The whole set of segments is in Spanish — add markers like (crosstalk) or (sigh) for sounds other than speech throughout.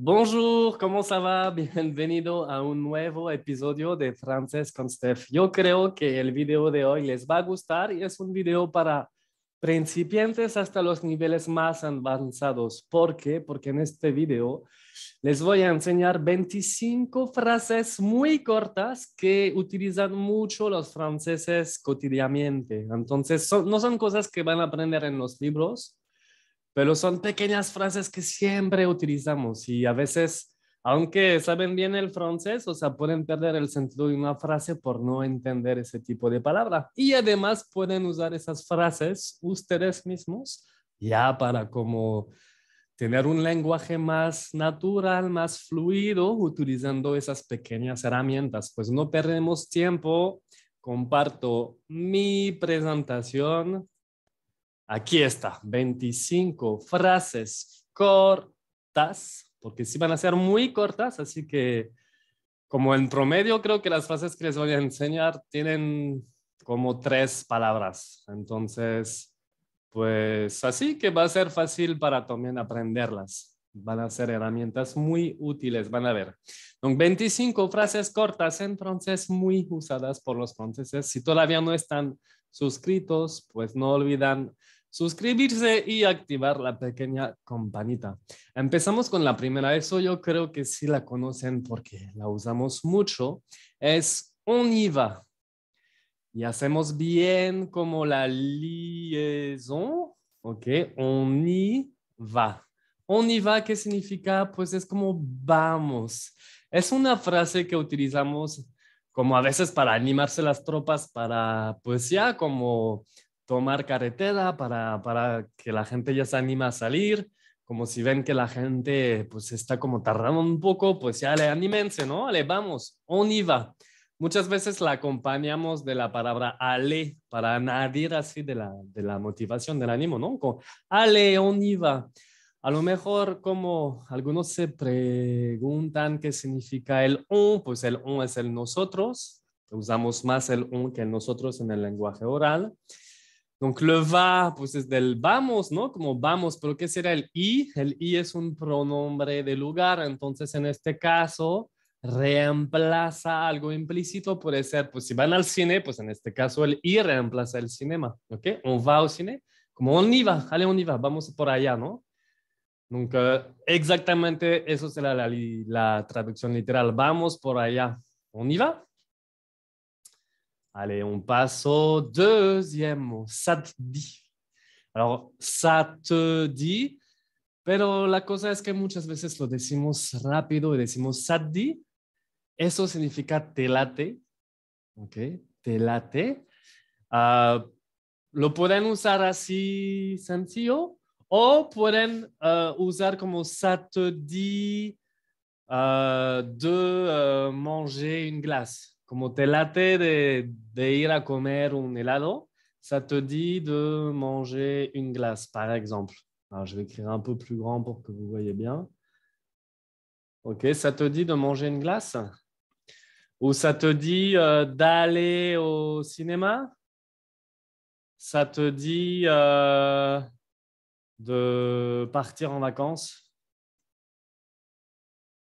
Bonjour, ¿cómo se va? (laughs) Bienvenido a un nuevo episodio de Francés con Steph. Yo creo que el video de hoy les va a gustar y es un video para principiantes hasta los niveles más avanzados. ¿Por qué? Porque en este video les voy a enseñar 25 frases muy cortas que utilizan mucho los franceses cotidianamente. Entonces, no son cosas que van a aprender en los libros, pero son pequeñas frases que siempre utilizamos y a veces, aunque saben bien el francés, o sea, pueden perder el sentido de una frase por no entender ese tipo de palabra. Y además pueden usar esas frases ustedes mismos ya para como tener un lenguaje más natural, más fluido, utilizando esas pequeñas herramientas. Pues no perdemos tiempo. Comparto mi presentación Aquí está, 25 frases cortas, porque sí van a ser muy cortas, así que como en promedio creo que las frases que les voy a enseñar tienen como tres palabras. Entonces, pues así que va a ser fácil para también aprenderlas. Van a ser herramientas muy útiles, van a ver. Son 25 frases cortas en francés muy usadas por los franceses. Si todavía no están suscritos, pues no olvidan suscribirse y activar la pequeña campanita. Empezamos con la primera, eso yo creo que sí la conocen porque la usamos mucho, es on y va. Y hacemos bien como la liaison, ¿ok? On y va. On y va, ¿qué significa? Pues es como vamos. Es una frase que utilizamos como a veces para animarse las tropas, para pues ya como tomar carretera para, para que la gente ya se anima a salir, como si ven que la gente pues está como tardando un poco, pues ya le animense, ¿no? Ale, vamos, on va. Muchas veces la acompañamos de la palabra ale para añadir así de la, de la motivación, del ánimo, ¿no? Como, ale, on va. A lo mejor como algunos se preguntan qué significa el on, pues el on es el nosotros, usamos más el on que el nosotros en el lenguaje oral. Donc, le va, pues es del vamos, ¿no? Como vamos, pero ¿qué será el i? El i es un pronombre de lugar, entonces en este caso reemplaza algo implícito, puede ser, pues si van al cine, pues en este caso el i reemplaza el cinema, ¿ok? On va al cine, como on y va, allez, on va, vamos por allá, ¿no? Nunca exactamente eso será la, la traducción literal, vamos por allá, on va, Allez, on passe au deuxième mot, dit. Alors, ça te dit, pero la cosa es que muchas veces lo decimos rápido y decimos dit. Eso significa te late, ¿ok? Te late. Uh, lo pueden usar así sencillo? O pueden uh, usar como ça uh, de manger une glace. Como te late de, de, ir a comer un helado, ça te dit de manger une glace, par exemple. Alors, je vais écrire un peu plus grand pour que vous voyez bien. OK, ça te dit de manger une glace? Ou ça te dit euh, d'aller au cinéma? Ça te dit euh, de partir en vacances?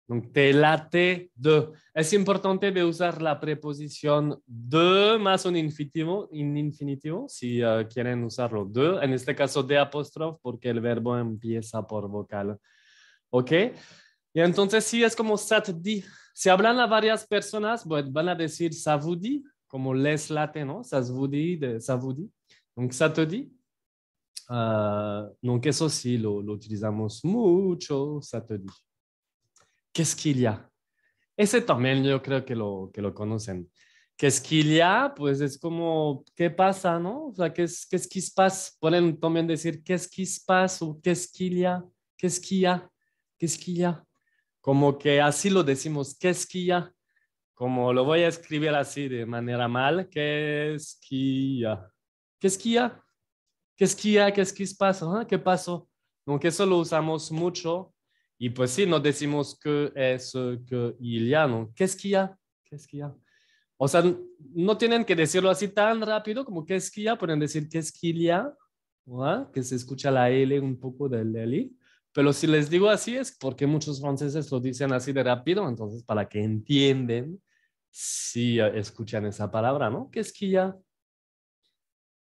Donc, te late de. Es importante de usar la preposición de más un infinitivo, un infinitivo si uh, quieren usarlo. De, en este caso de apóstrofe, porque el verbo empieza por vocal. ¿Ok? Y entonces, sí, es como sat di. Si hablan a varias personas, van a decir savudi, como les late, ¿no? Savudi, de savudi. Donc, sat di. Uh, donc, eso sí lo, lo utilizamos mucho, sat di. ¿Qué qu'il y a? Ese también yo creo que lo, que lo conocen. ¿Qué qu'il y a? Pues es como, ¿qué pasa, no? O sea, ¿qué es, qué es pasa? Pueden también decir, ¿qué es pasa? O ¿qué es qu'il y a? ¿Qué es que ya? ¿Qué es que ya? Como que así lo decimos, ¿qué es que ya? Como lo voy a escribir así de manera mal, ¿qué es que ya? ¿Qué es que ya? ¿Qué es que ya? ¿Qué es que se pasa? ¿Qué pasó? Aunque eso lo usamos mucho y pues sí, no decimos que es que il y a, ¿no? ¿Qué es que ya? ¿Qué es que ya? O sea, no tienen que decirlo así tan rápido como ¿qué es que ya? Pueden decir ¿qué es que ya? Que se escucha la L un poco del L. Pero si les digo así es porque muchos franceses lo dicen así de rápido, entonces para que entienden, si escuchan esa palabra, ¿no? ¿Qué es que ya?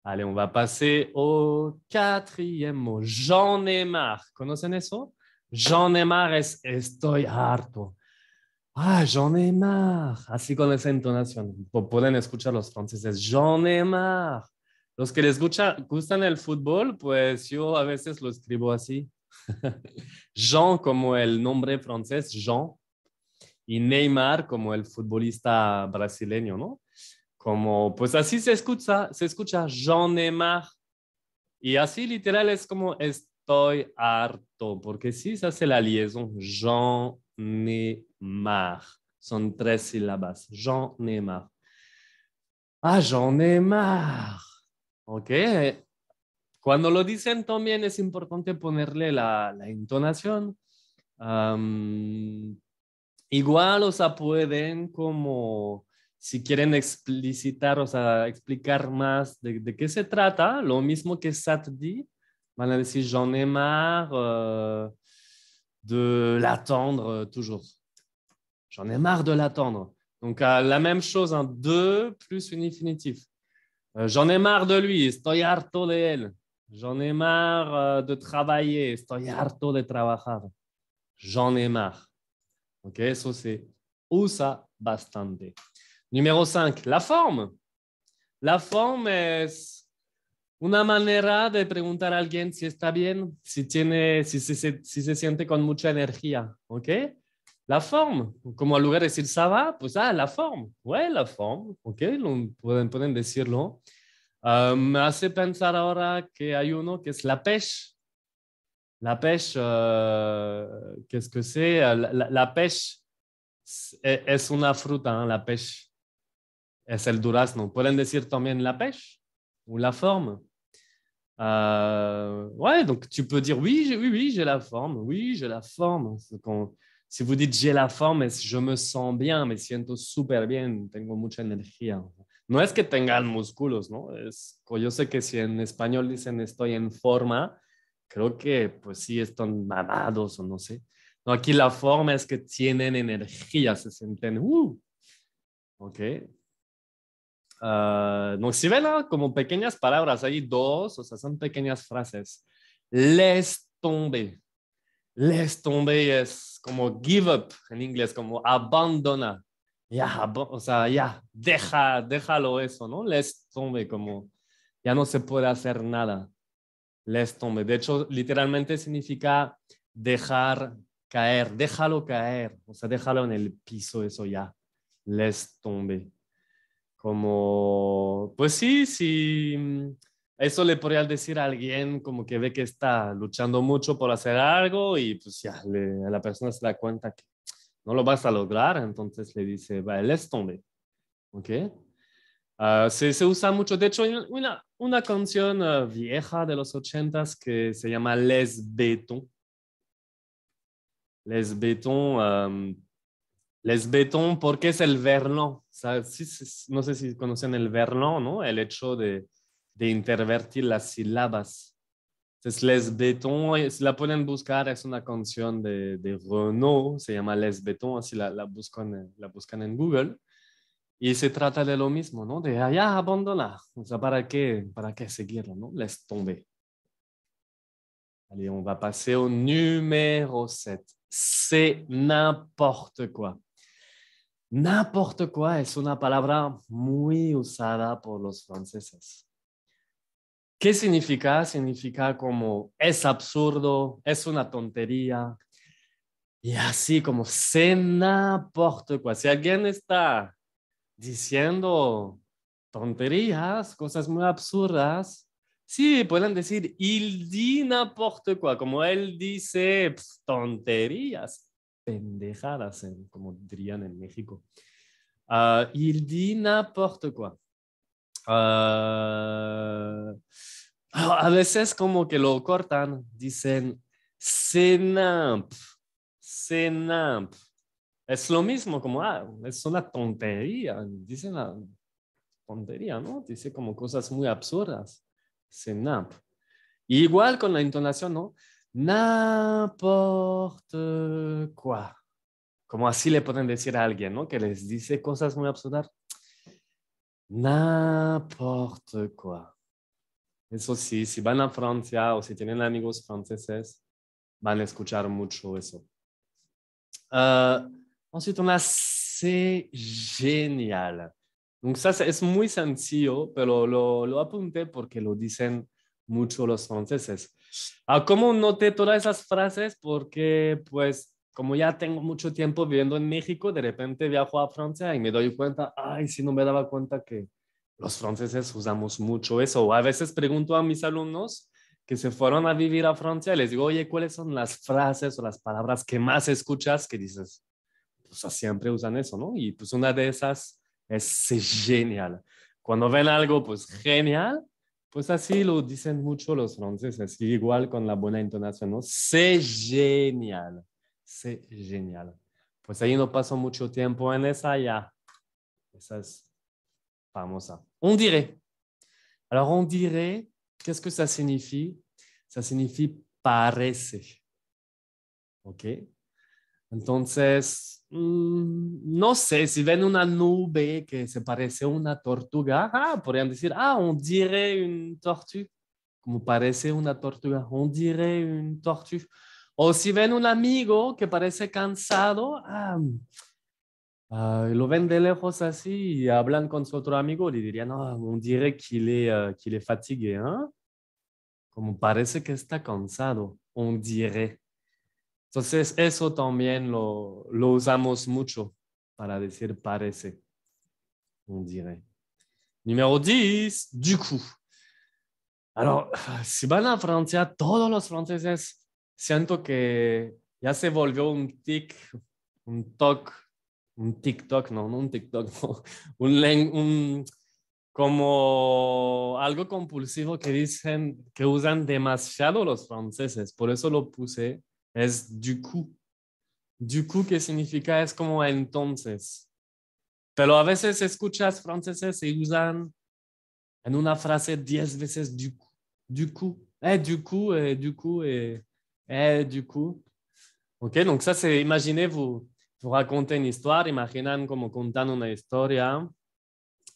Allez, on va passer au quatrième mot. J'en ai marre. ¿Conocen eso? J'en ai marre es estoy harto. Ah, j'en ai marre. Así con esa entonación. Pueden escuchar los franceses. J'en ai marre. Los que les gusta, gustan el fútbol, pues yo a veces lo escribo así. (laughs) Jean como el nombre francés, Jean. Y Neymar como el futbolista brasileño, ¿no? Como, pues así se escucha, se escucha Jean Neymar. Y así literal es como estoy harto, porque sí se hace la liaison. Jean Neymar. Son tres sílabas. Jean Neymar. Ah, Jean Neymar. Ok. Cuando lo dicen también es importante ponerle la, la entonación. igual, o sea, pueden como, si quieren explicitar, o sea, explicar más de, de qué se trata, lo mismo que Satdi, a decir, j'en ai marre euh, de l'attendre toujours. J'en ai marre de l'attendre. Donc, euh, la même chose, en deux plus une infinitif. Euh, j'en ai marre de lui, estoy harto de. J'en ai marre euh, de travailler, estoy harto de trabajar. J'en ai marre. Ok, eso se usa bastante? Numéro 5, la forme. La forme es una manera de preguntar a alguien si está bien, si, tiene, si, se, si se siente con mucha energía. ¿Ok? La forme. Como al lugar de decir ça va, pues ah, la forme. Ouais, la forme. ¿Ok? pueden, pueden decirlo. Uh, me hace pensar ahora que hay uno que es la pêche. La pêche, uh, qu'est-ce que c'est la, la, la, pêche es una fruta, la pêche. Es el durazno. Pueden decir también la pêche ou la forme. Euh, ouais, donc tu peux dire oui, oui, oui, j'ai la forme. Oui, j'ai la forme. Quand, si vous dites j'ai la forme, je me sens bien, me siento super bien, tengo mucha energía. no es que tengan músculos, ¿no? Es, yo sé que si en español dicen estoy en forma, creo que pues sí están mamados o no sé. No, aquí la forma es que tienen energía, se sienten, uh, ok. Uh, no, si ven como pequeñas palabras, hay dos, o sea, son pequeñas frases. Les tombe. Les tombe es como give up en inglés, como abandona ya, o sea, ya, deja, déjalo eso, ¿no? Les tombe, como ya no se puede hacer nada. Les tombe. De hecho, literalmente significa dejar caer, déjalo caer, o sea, déjalo en el piso, eso ya. Les tombe. Como, pues sí, sí, eso le podría decir a alguien como que ve que está luchando mucho por hacer algo y pues ya a la persona se da cuenta que no lo vas a lograr, entonces le dice, va, laisse tomber. ¿Ok? Uh, se, se, usa mucho, de hecho, una, una canción uh, vieja de los ochentas que se llama Les Béton. Les Béton, um, Les Béton, porque es el verlan. O sea, no sé si conocen el verlan, ¿no? El hecho de, intervertir las sílabas. Entonces, Les Béton, si la pueden buscar, es una canción de, de Renault, se llama Les Béton, así la, buscan, la buscan en Google. Y se trata de lo mismo, ¿no? De allá abandonar. O sea, ¿para qué, para qué seguirlo, no? Les tomber. Allez, on va passer au numéro 7. C'est n'importe quoi. N'importe quoi es una palabra muy usada por los franceses. ¿Qué significa? Significa como es absurdo, es una tontería. Y así como se n'importe quoi. Si alguien está diciendo tonterías, cosas muy absurdas, sí, pueden decir il dit n'importe quoi, como él dice tonterías, pendejadas, como dirían en México. Uh, il dit n'importe quoi. Uh, a veces como que lo cortan, dicen senamp, senamp. Es lo mismo, como, ah, es una tontería, dicen la tontería, ¿no? Dice como cosas muy absurdas, senamp. Igual con la entonación, ¿no? N'importe quoi. Como así le pueden decir a alguien, ¿no? Que les dice cosas muy absurdas. N'importe quoi. Eso sí, si van a Francia o si tienen amigos franceses, van a escuchar mucho eso. Uh, ensuite, on a c'est génial. Donc es muy sencillo, pero lo, lo apunté porque lo dicen mucho los franceses. Uh, ¿Cómo noté todas esas frases? Porque, pues, como ya tengo mucho tiempo viviendo en México, de repente viajo a Francia y me doy cuenta, ay, si no me daba cuenta que los franceses usamos mucho eso. A veces pregunto a mis alumnos que se fueron a vivir a Francia y les digo, oye, ¿cuáles son las frases o las palabras que más escuchas? Que dices, pues siempre usan eso, ¿no? Y pues una de esas es genial. Cuando ven algo, pues genial, pues así lo dicen mucho los franceses, igual con la buena entonación, ¿no? C'est genial. C'est génial. Pues ahí no paso mucho tiempo en esa ya. Esa es famosa. On dirait. Alors, on dirait, qu'est-ce que ça signifie? Ça signifie parece. ¿Ok? Entonces, mmm, no sé, si ven una nube que se parece a una tortuga, ah, podrían decir, ah, on dirait une tortue. Como parece una tortuga, on dirait une tortue. O si ven un amigo que parece cansado, ah, ah, lo ven de lejos así y hablan con su otro amigo, le dirían, no, on dirait qu'il est, uh, qu'il est fatigué, ¿eh? Como parece que está cansado, on dirait. Entonces, eso también lo, lo usamos mucho para decir parece, on dirait. Numéro 10, du coup. Alors, (sighs) si van a Francia, todos los franceses siento que ya se volvió un tic, un toc, un TikTok, no, no un TikTok, (laughs) no, un, un, como algo compulsivo que dicen que usan demasiado los franceses. Por eso lo puse, es du coup. Du coup, ¿qué significa? Es como entonces. Pero a veces escuchas franceses y usan en una frase diez veces du coup. Du coup. Eh, du coup, eh, du coup, eh, Et du coup, ok, donc ça c'est, imaginez, vous, vous racontez une histoire, imaginan como contando una historia.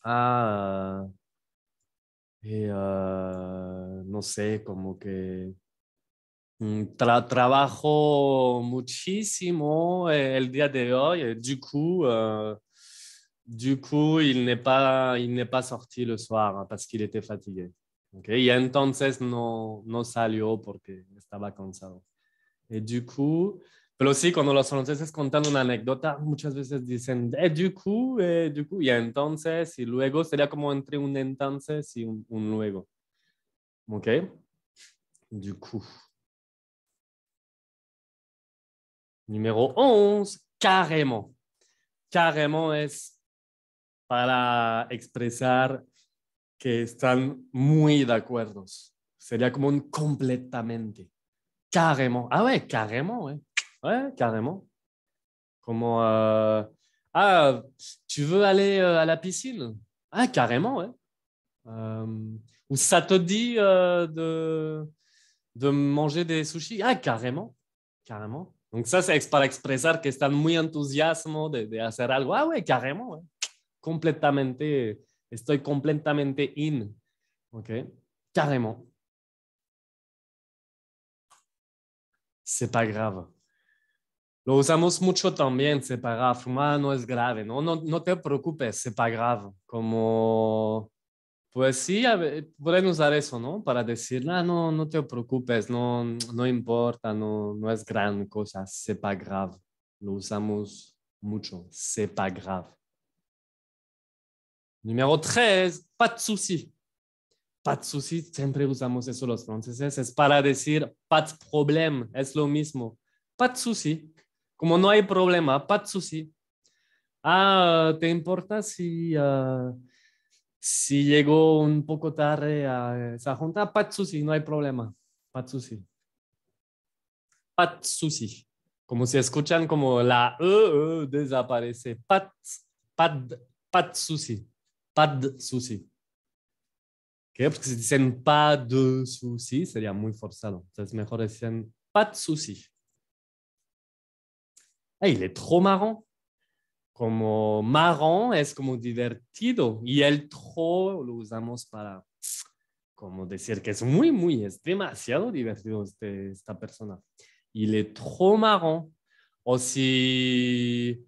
Ah, y, uh, no sé, como que tra trabajo muchísimo el día de hoy. Et du coup, uh, du coup, il n'est pas, il pas sorti le soir hein, parce qu'il était fatigué. Okay, y entonces no, no salió porque estaba cansado. Y du coup, pero sí, cuando los franceses contan una anécdota, muchas veces dicen, eh, du coup, eh, du coup, y entonces, y luego, sería como entre un entonces y un, un luego. ¿Ok? Du coup. Numéro 11, carrément. Carrément es para expresar que están muy de acuerdo. Sería como un completamente. Carrément. Ah ouais, carrément, ouais. Carrément. Comment. Euh... Ah, tu veux aller euh, à la piscine? Ah, carrément, ouais. Euh... Ou ça te dit de, de manger des sushis? Ah, carrément. Carrément. Ça, c'est para expresar que están muy entusiasmo de, de hacer algo. Ah, ouais, carrément. Completamente Estoy completamente in. ¿Ok? Carrément. C'est pas grave. Lo usamos mucho también, c'est pas grave. Fumar no es grave. No, no, no te preocupes, c'est pas grave. Como, pues sí, pueden usar eso, ¿no? Para decir, ah, no, no te preocupes, no, no importa, no, no es gran cosa, c'est pas grave. Lo usamos mucho, c'est pas grave. Numéro 13, pas de souci. Pas de souci, siempre usamos eso los franceses. Es para decir, pas de problème, es lo mismo. Pas de souci. Como no hay problema, pas de souci. Ah, ¿te importa si, uh, si llegó un poco tarde a esa junta? Souci, no hay problema. De souci. Como si escuchan como la E, desaparece. Pas, pas, pas de souci. pas de souci. ¿Qué? Porque si dicen souci, sería muy forzado. Entonces, mejor de souci. Ah, il est trop marrant. Como marrant es como divertido y el trop lo usamos para como decir que es muy, muy, es demasiado divertido este, esta persona. Il est trop marrant. O si,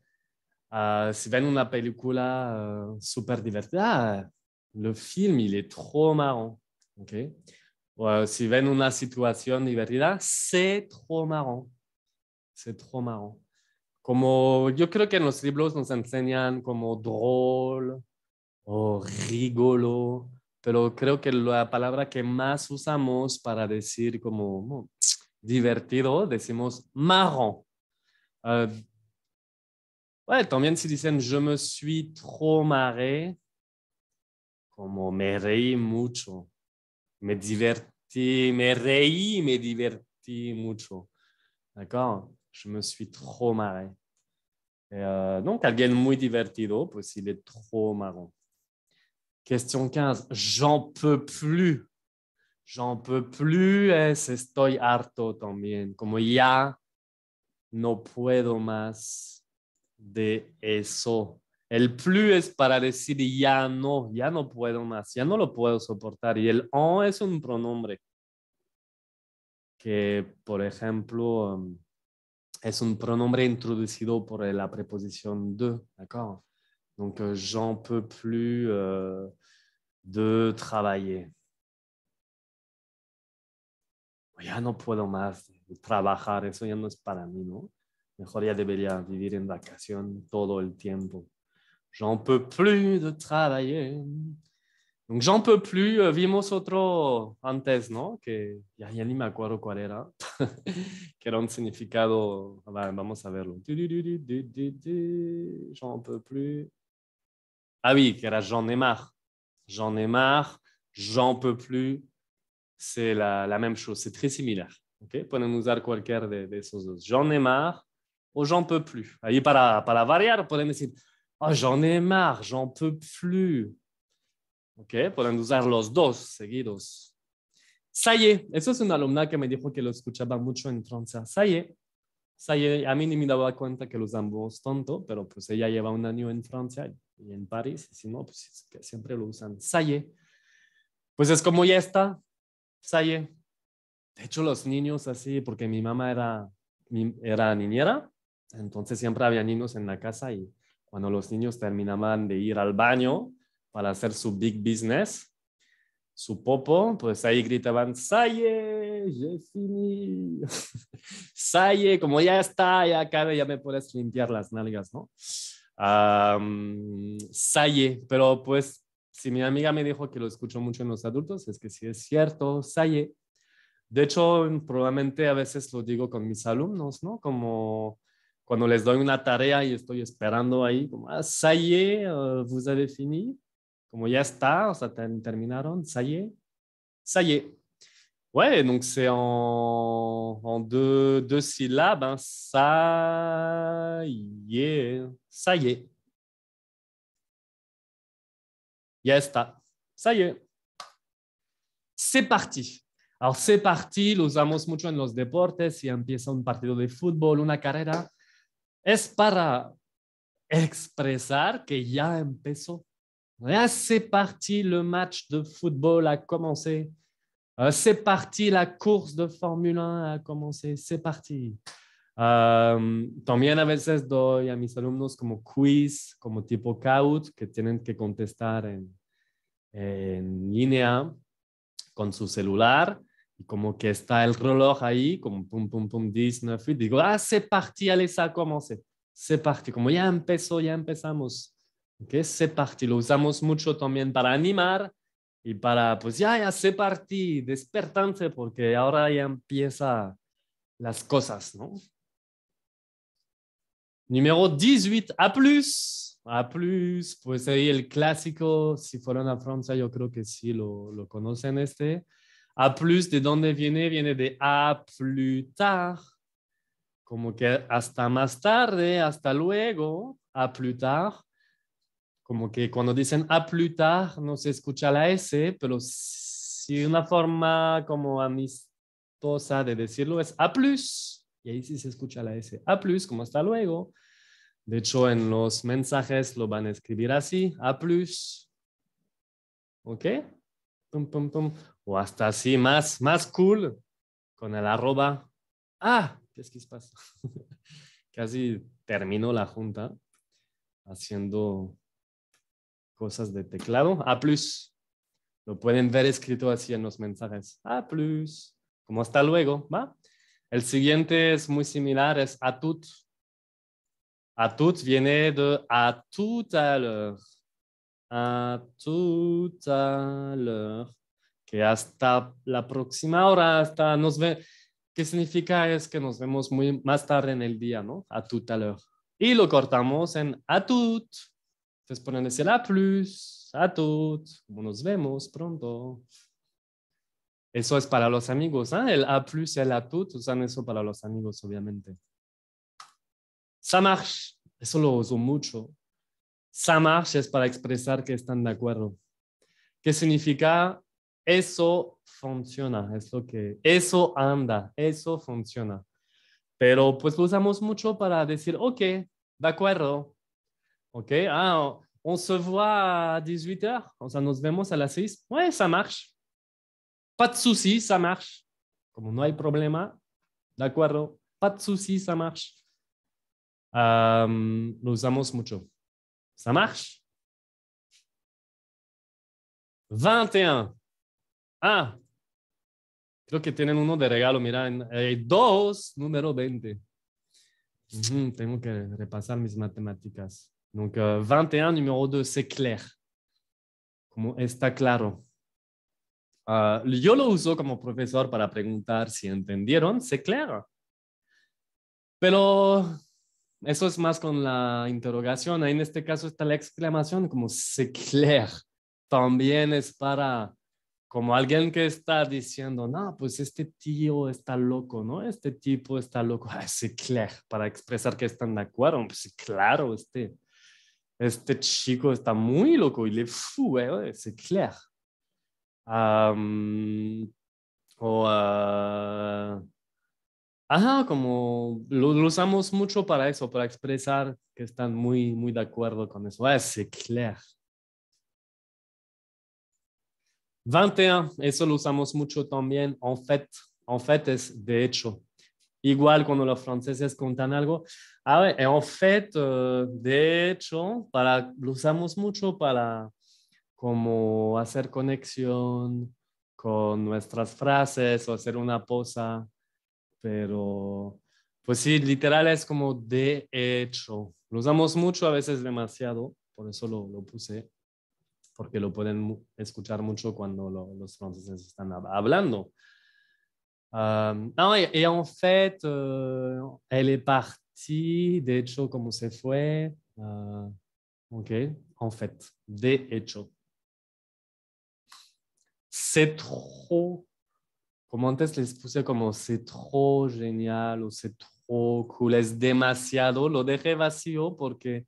uh, si ven una película uh, super divertida, ah, le film, il est trop marrant. Okay? O uh, si ven una situación divertida, c'est trop marrant. C'est trop marrant. Como yo creo que en los libros nos enseñan como drôle o rigolo, pero creo que la palabra que más usamos para decir como divertido, decimos. Uh, ouais, también si dicen je me suis trop marré, como me reí mucho, me divertí, me reí, me divertí mucho. D'accord je me suis trop marré. Euh, donc, alguien muy divertido, pues il est trop marrant. Question 15. J'en peux plus. J'en peux plus es estoy harto también. Como ya no puedo más de eso. El plus es para decir ya no, ya no puedo más, ya no lo puedo soportar. Y el on es un pronombre que, por ejemplo, um, es un pronombre introducido por la preposición de, d'accord? Donc, euh, j'en peux plus euh, de travailler. Ya no puedo más trabajar, eso ya no es para mí, ¿no? Mejor ya debería vivir en vacación todo el tiempo. J'en peux plus de travailler. Donc, j'en peux plus. Euh, vimos otro antes, ¿no? Que ya, ya ni me acuerdo cuál era. (laughs) que era un significado. Vamos a verlo. J'en peux plus. Ah oui, que era j'en ai marre. J'en ai marre. J'en peux plus. C'est la, même chose. C'est très similaire. ¿okay? Pueden usar cualquier de, de esos dos. J'en ai marre o j'en peux plus. Ahí para, para variar pueden decir, oh, j'en ai marre, j'en peux plus. ¿Ok? Pueden usar los dos seguidos. Saye, eso es una alumna que me dijo que lo escuchaba mucho en Francia. Saye, Saye, a mí ni me daba cuenta que los ambos tonto, pero pues ella lleva un año en Francia y en París, y si no, pues que siempre lo usan. Saye, pues es como ya está, Saye. De hecho, los niños así, porque mi mamá era, era niñera, entonces siempre había niños en la casa y cuando los niños terminaban de ir al baño, para hacer su big business, su popo, pues ahí gritaban, Saye, ya fini. (laughs) Saye, como ya está, ya cabe, ya me puedes limpiar las nalgas, ¿no? Um, pero pues si mi amiga me dijo que lo escucho mucho en los adultos, es que sí es cierto, Saye. De hecho, probablemente a veces lo digo con mis alumnos, ¿no? Como cuando les doy una tarea y estoy esperando ahí, como, ah, Saye, uh, vous avez fini como ya está, o sea, terminaron, ça y est, ça y est. Ouais, donc c'est en, deux, syllabes, hein. ça y est, ça y est. Ya está, ça y est. C'est parti. Alors, c'est parti, lo usamos mucho en los deportes, si empieza un partido de fútbol, una carrera, es para expresar que ya empezó. C'est parti, le match de football a commencé. Ah, c'est parti, la course de Formule 1 a commencé. C'est parti. Um, también a veces doy a mis alumnos como quiz, como tipo CAUT, que tienen que contestar en, en línea con su celular. Y como que está el reloj ahí, como pum, pum, pum, 19, digo, ah, c'est parti, allez, ça a commencé. C'est parti, como ya empezó, ya empezamos. Okay, c'est parti. Lo usamos mucho también para animar y para, pues ya, ya sé parti, despertante, porque ahora ya empieza las cosas, ¿no? Número 18, A plus. A plus, pues ahí el clásico, si fueron a Francia, yo creo que sí lo, lo conocen este. A plus, ¿de dónde viene? Viene de a plus tard. Como que hasta más tarde, hasta luego, a plus tard como que cuando dicen a plus no se escucha la S, pero sí una forma como cortosa de decirlo es a plus. Y ahí sí se escucha la S. A plus, como hasta luego. De hecho, en los mensajes lo van a escribir así, a plus. ¿Ok? Pum, pum, pum. O hasta así, más, más cool, con el arroba. Ah, ¿qué es que pasa? (laughs) Casi terminó la junta haciendo cosas de teclado. A plus. Lo pueden ver escrito así en los mensajes. A plus. Como hasta luego, ¿va? El siguiente es muy similar, es a tout. A tout viene de a tout à l'heure. A tout à l'heure. Que hasta la próxima hora, hasta nos ve. ¿Qué significa? Es que nos vemos muy más tarde en el día, ¿no? A tout à l'heure. Y lo cortamos en a tout. Entonces pueden decir a plus, a tout, como nos vemos pronto. Eso es para los amigos, ¿eh? El a plus y el a tout usan eso para los amigos, obviamente. Ça marche, eso lo uso mucho. Ça marche es para expresar que están de acuerdo. ¿Qué significa? Eso funciona, es que, eso anda, eso funciona. Pero pues lo usamos mucho para decir, ok, de acuerdo. Ok, ah, on se voit à 18h, o sea, nos vemos a las 6. Ouais, ça marche. Pas de souci, ça marche. Como no hay problema, de acuerdo, pas de souci, ça marche. Um, lo usamos mucho. Ça marche? 21. Ah, creo que tienen uno de regalo, mira, hay dos, número 20. tengo que repasar mis matemáticas. Donc, 21, numéro 2, c'est clair. Como está claro. Uh, yo lo uso como profesor para preguntar si entendieron, c'est clair. Pero eso es más con la interrogación. Ahí en este caso está la exclamación, como c'est clair. También es para como alguien que está diciendo, no, pues este tío está loco, ¿no? Este tipo está loco. (laughs) Ah, c'est para expresar que están de acuerdo. Pues claro, este, este chico está muy loco, il est fou, eh, c'est clair. O, uh, ajá, como lo, lo, usamos mucho para eso, para expresar que están muy, muy de acuerdo con eso. Ah, c'est clair. 21, eso lo usamos mucho también. En fait, en fait es de hecho. Igual cuando los franceses contan algo. Ah, en fait, uh, de hecho, para, lo usamos mucho para como hacer conexión con nuestras frases o hacer una posa, pero pues sí, literal es como de hecho. Lo usamos mucho, a veces demasiado, por eso lo, lo puse, porque lo pueden escuchar mucho cuando lo, los franceses están hablando. Um, non, et, en fait, euh, elle est partie, de hecho, como se fue. Uh, ok, en fait, de hecho. C'est trop, como antes les puse como c'est trop génial o c'est trop cool, es demasiado, lo dejé vacío porque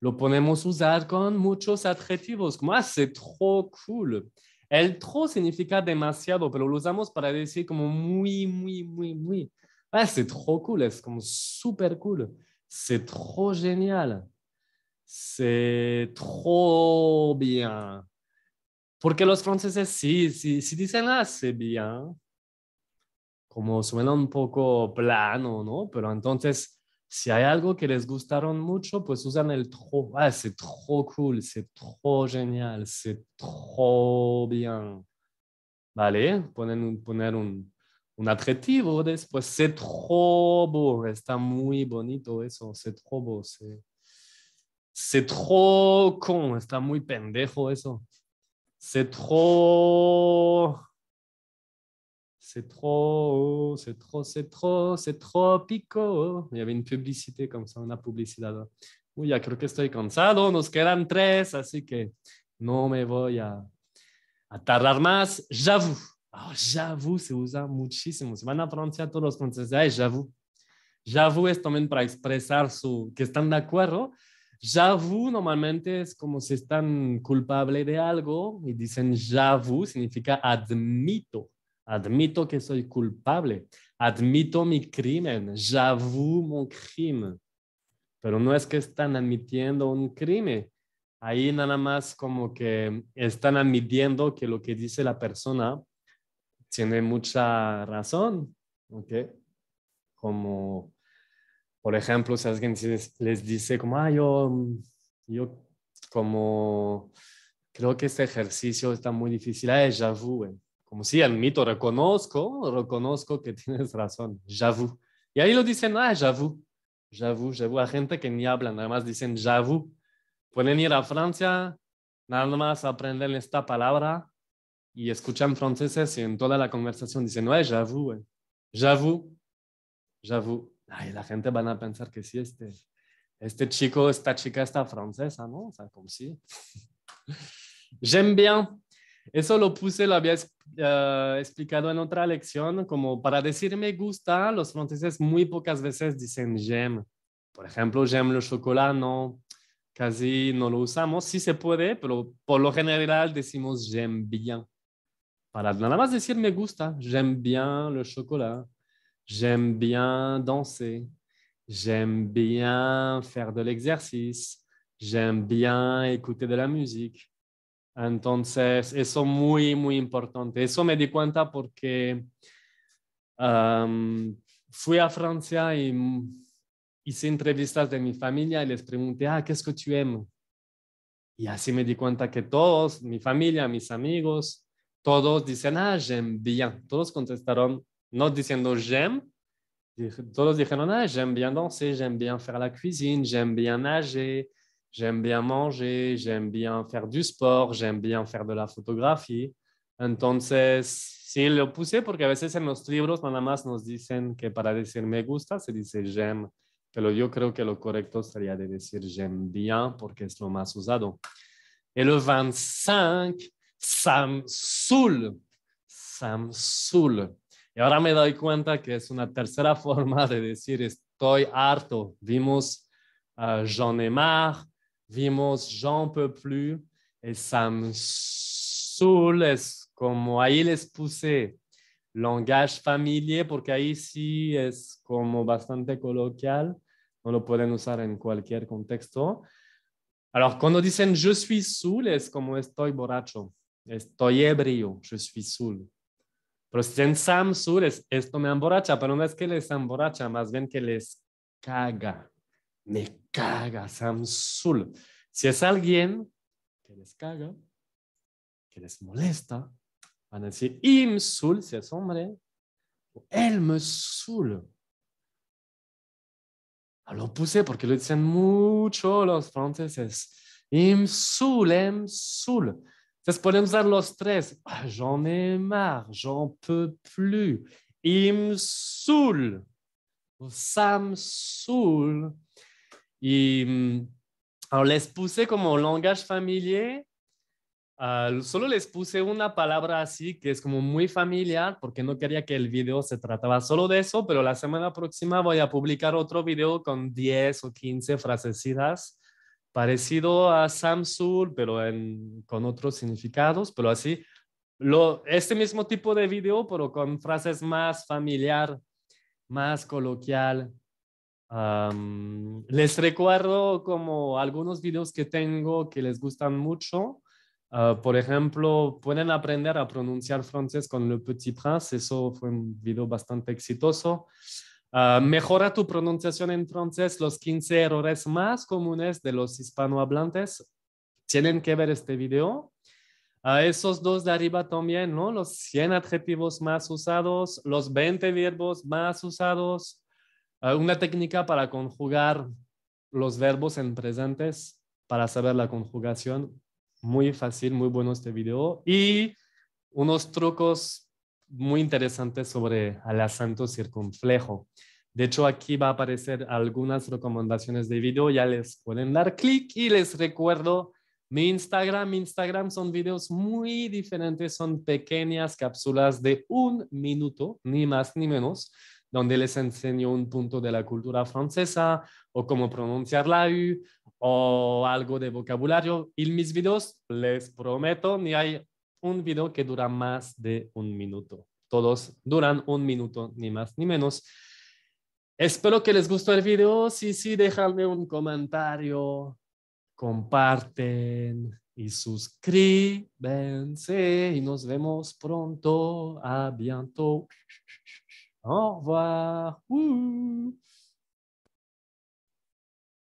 lo podemos usar con muchos adjetivos, como ah, c'est trop cool. El trop significa demasiado, pero lo usamos para decir como muy, muy, muy, muy. Ah, c'est trop cool, es como super cool. C'est trop génial. C'est trop bien. Porque los franceses sí, sí, sí dicen ah, c'est bien. Como suena un poco plano, ¿no? Pero entonces si hay algo que les gustaron mucho, pues usan el trop. Ah, c'est trop cool, c'est trop génial, c'est trop bien. ¿Vale? Ponen, poner un, un adjetivo después. C'est trop beau. Está muy bonito eso. C'est trop beau. C'est trop con. Está muy pendejo eso. C'est trop c'est trop, c'est trop, c'est trop, c'est trop pico. Il y avait une publicité comme ça, una publicidad. Uy, ya creo que estoy cansado, nos quedan tres, así que no me voy a, a tardar más. J'avoue. Oh, j'avoue se usa muchísimo. Se van a Francia todos los franceses. Ay, j'avoue. J'avoue es también para expresar su, que están de acuerdo. J'avoue normalmente es como si están culpables de algo y dicen j'avoue significa admito Admito que soy culpable. Admito mi crimen. J'avoue mon crime. Pero no es que están admitiendo un crimen. Ahí nada más como que están admitiendo que lo que dice la persona tiene mucha razón. ¿Ok? Como, por ejemplo, si alguien les dice como, ah, yo, yo como creo que este ejercicio está muy difícil. Ah, j'avoue. Como si admito, reconozco, reconozco que (laughs) tienes razón. J'avoue. Y ahí lo dicen, ah, j'avoue. J'avoue, j'avoue. A gente que ni habla, nada más dicen j'avoue. Pueden ir a Francia, nada más aprender esta palabra y escuchan franceses y en toda la conversación dicen, ouais, j'avoue, j'avoue, j'avoue. Ay, la gente van a pensar que sí, este, este chico, esta chica está francesa, ¿no? O sea, como si. (laughs) J'aime bien. Eso lo puse, lo había uh, explicado en otra lección, como para decir me gusta, los franceses muy pocas veces dicen j'aime. Por ejemplo, j'aime le chocolat, no, casi no lo usamos. Sí se puede, pero por lo general decimos j'aime bien. Para nada más decir me gusta, j'aime bien le chocolat, j'aime bien danser, j'aime bien faire de l'exercice, j'aime bien écouter de la musique. Entonces, eso muy, muy importante. Eso me di cuenta porque um, fui a Francia y hice entrevistas de mi familia y les pregunté, ah, ¿qué es que tu aimes? Y así me di cuenta que todos, mi familia, mis amigos, todos dicen, ah, j'aime bien. Todos contestaron, no diciendo j'aime, todos dijeron, ah, j'aime bien danser, j'aime bien faire la cuisine, j'aime bien nager, j'aime bien manger, j'aime bien faire du sport, j'aime bien faire de la fotografía. Entonces, sí lo puse porque a veces en los libros nada más nos dicen que para decir me gusta se dice j'aime, pero yo creo que lo correcto sería de decir j'aime bien porque es lo más usado. El 25, Samsul. Samsul. Y ahora me doy cuenta que es una tercera (laughs) forma de decir estoy harto. Vimos uh, Jean Neymar, vimos Jean peux plus, y Samsul es como ahí les puse langage familiar porque ahí sí es como bastante coloquial, no lo pueden usar en cualquier contexto. Alors, cuando dicen je suis saoul, es como estoy borracho, estoy ebrio, je suis saoul. Pero si en Samsung, esto me emborracha, pero no es que les emborracha, más bien que les caga. Me caga Samsul. Si es alguien que les caga, que les molesta, van a decir Imsul, si es hombre, él me sul. Lo puse porque lo dicen mucho los franceses. Imsul, imsul. Entonces podemos usar los tres. Ah, j'en ai marre, j'en peux plus. Il me saoule. Y mm, alors les puse como langage familiar. Uh, solo les puse una palabra así que es como muy familiar porque no quería que el video se trataba solo de eso, pero la semana próxima voy a publicar otro video con 10 o 15 frasecitas parecido a Samsung, pero con otros significados, pero así. Lo, este mismo tipo de video, pero con frases más familiar, más coloquial. Les recuerdo como algunos videos que tengo que les gustan mucho. Ah, por ejemplo, pueden aprender a pronunciar francés con Le Petit Prince. Eso fue un video bastante exitoso. Ah, mejora tu pronunciación en francés. Los 15 errores más comunes de los hispanohablantes tienen que ver este video. A esos dos de arriba también, ¿no? Los 100 adjetivos más usados, los 20 verbos más usados, ah, una técnica para conjugar los verbos en presentes para saber la conjugación. Muy fácil, muy bueno este video. Y unos trucos muy interesante sobre el acento circunflejo. De hecho, aquí va a aparecer algunas recomendaciones de video. Ya les pueden dar clic y les recuerdo mi Instagram. Mi Instagram son videos muy diferentes, son pequeñas cápsulas de un minuto, ni más ni menos, donde les enseño un punto de la cultura francesa o cómo pronunciar la U o algo de vocabulario. Y mis videos, les prometo, ni hay un video que dura más de un minuto. Todos duran un minuto, ni más ni menos. Espero que les gustó el video. Sí, sí, déjame un comentario, comparten y suscríbanse y nos vemos pronto. A bientôt. Au revoir.